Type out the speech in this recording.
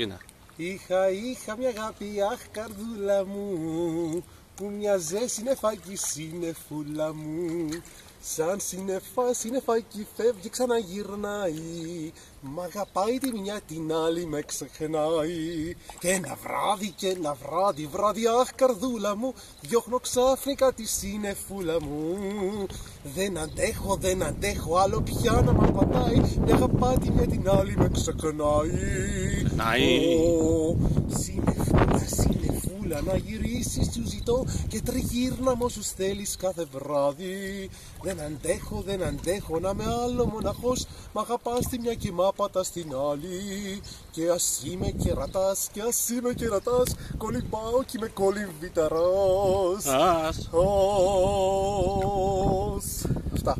Γίνα. Είχα, είχα μια αγάπη, αχ καρδούλα μου Που μια σύννεφα σύννεφούλα μου Σαν σύννεφα, σύννεφάκι φεύγει ξαναγυρνάει. Μ' αγαπάει τη μια την άλλη με ξεχνάει. Και ένα βράδυ και ένα βράδυ, βράδυ αχ καρδούλα μου Διώχνω ξαφνικά τη σύννεφούλα μου Δεν αντέχω, δεν αντέχω άλλο πια να μ' απατάει. Μια αγαπάει τη μια την άλλη με ξεχνάει. Ναΐ. Ω, Σύννεφούλα, σύννεφούλα να γυρίσεις σου ζητώ Και τριγύρνα μου όσους θέλεις κάθε βράδυ Δεν αντέχω, δεν αντέχω να με άλλο μοναχός Μ' αγαπάς τη μια και μ' άπατα στην άλλη Και ας είμαι κερατάς, και ας είμαι κερατάς Κολυμπάω και είμαι κολυμβηταράς Ας. Ως. Αυτά